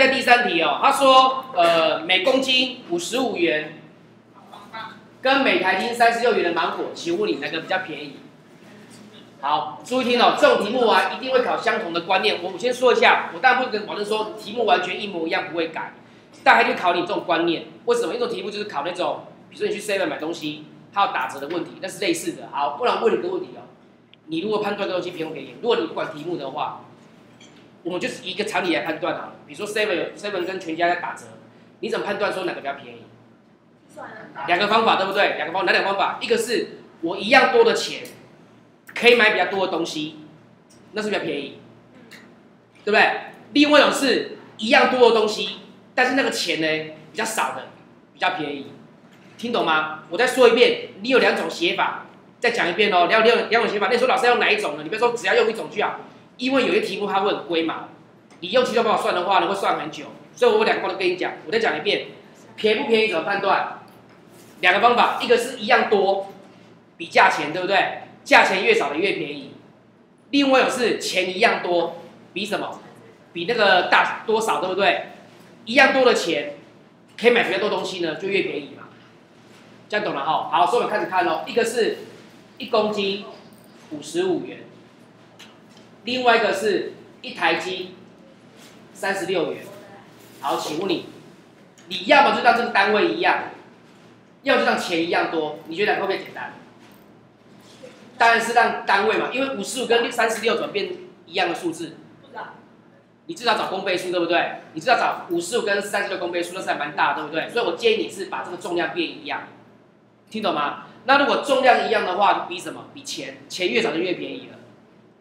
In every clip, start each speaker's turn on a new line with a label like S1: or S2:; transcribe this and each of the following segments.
S1: 在第三题哦，他说，呃，每公斤五十五元，跟每台斤三十六元的芒果，请问你哪个比较便宜？好，注意听哦，这种题目啊，一定会考相同的观念。我先说一下，我当然不跟保证说题目完全一模一样，不会改，但还就考你这种观念。为什么？一种题目就是考那种，比如说你去超市买东西，它有打折的问题，那是类似的。好，不然问你个问题哦，你如果判断这东西便不便宜，如果你不管题目的话，我们就是一个常理来判断啊。比如说 Seven Seven 跟全家在打折，你怎么判断说哪个比较便宜？两个方法对不对？两个方哪两个方法？一个是我一样多的钱。可以买比较多的东西，那是比较便宜，对不对？另外一种是一样多的东西，但是那个钱呢比较少的，比较便宜，听懂吗？我再说一遍，你有两种写法，再讲一遍哦。两两两种写法，那时候老师要用哪一种呢？你不要说只要用一种就好，因为有些题目它会很龟嘛，你用计算方法算的话呢会算很久，所以我两个方法都跟你讲，我再讲一遍，便不便宜怎么判断？两个方法，一个是一样多，比价钱，对不对？价钱越少的越便宜，另外有是钱一样多，比什么？比那个大多少，对不对？一样多的钱，可以买比较多东西呢，就越便宜嘛。这样懂了哈？好，所以我们开始看喽。一个是一公斤五十五元，另外一个是一台机三十六元。好，请问你，你要么就让这个单位一样，要么就让钱一样多，你觉得哪个会简单？当然是让单位嘛，因为五十五跟三十六怎么变一样的数字？你至少找公倍数，对不对？你至少找五十五跟三十六公倍数，那是还蛮大，对不对？所以我建议你是把这个重量变一样，听懂吗？那如果重量一样的话，比什么？比钱，钱越少就越便宜了。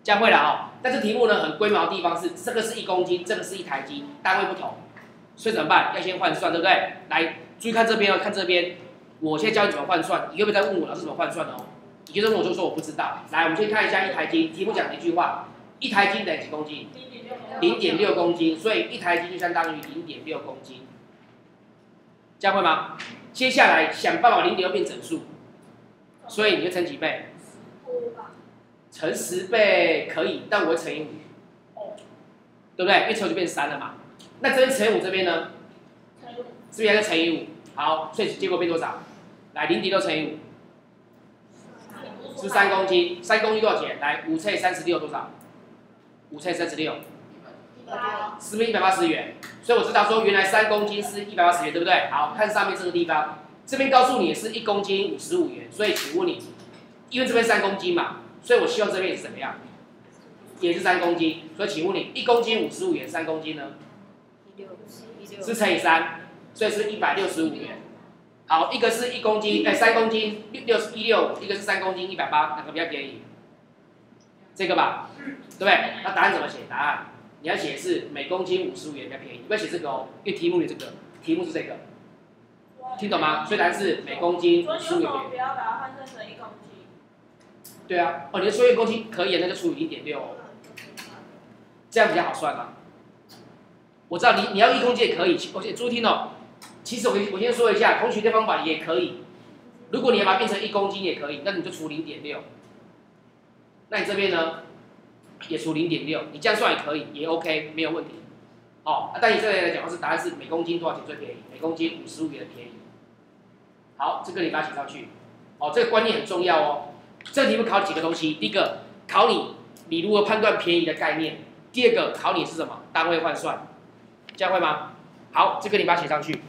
S1: 这样会了哦。但是题目呢，很龟毛的地方是，这个是一公斤，这个是一台斤，单位不同，所以怎么办？要先换算，对不对？来，注意看这边哦，看这边，我现在教你怎么换算，你有没有在问我老师怎么换算哦？你就问我就说我不知道。来，我们先看一下一台斤。题目讲的一句话：一台斤等于几公斤？零点六公斤。所以一台斤就相当于零点六公斤。这样会吗？接下来想办法零点六变整数，所以你就乘几倍？乘十倍可以，但我会乘以五，对不对？一乘就变三了嘛。那这边乘以五这边呢？是不是要乘以五？好，所以结果变多少？来，零点六乘以五。是三公斤，三公斤多少钱？来，五乘以三十六多少？五乘以三十六，是不是一百八十元？所以我知道说，原来三公斤是一百八十元，对不对？好看上面这个地方，这边告诉你是一公斤五十五元，所以请问你，因为这边三公斤嘛，所以我希望这边也是怎么样？也是三公斤，所以请问你，一公斤五十五元，三公斤呢？是乘以三，所以是一百六十五元。好，一个是一公斤，哎，三公斤六六十一六，一个是三公斤一百八，哪个比较便宜？这个吧，对不对？那答案怎么写？答案你要写是每公斤五十五元比较便宜，不要写这个哦，因为题目里这个题目是这个，听懂吗？所以答案是每公斤五十五元。
S2: 不要把它换算成一公斤。
S1: 对啊，哦，你的说一公斤可以，那就除以零点六，这样比较好算嘛。我知道你你要一公斤也可以，而且注意听哦。其实我我先说一下，同学的方法也可以。如果你要把它变成一公斤也可以，那你就除零点六。那你这边呢，也除零点六，你这样算也可以，也 OK，没有问题。哦，但你这边来讲是答案是每公斤多少钱最便宜？每公斤五十五元便宜。好，这个你把它写上去。哦，这个观念很重要哦。这题目考几个东西？第一个考你你如何判断便宜的概念。第二个考你是什么？单位换算，这样会吗？好，这个你把它写上去。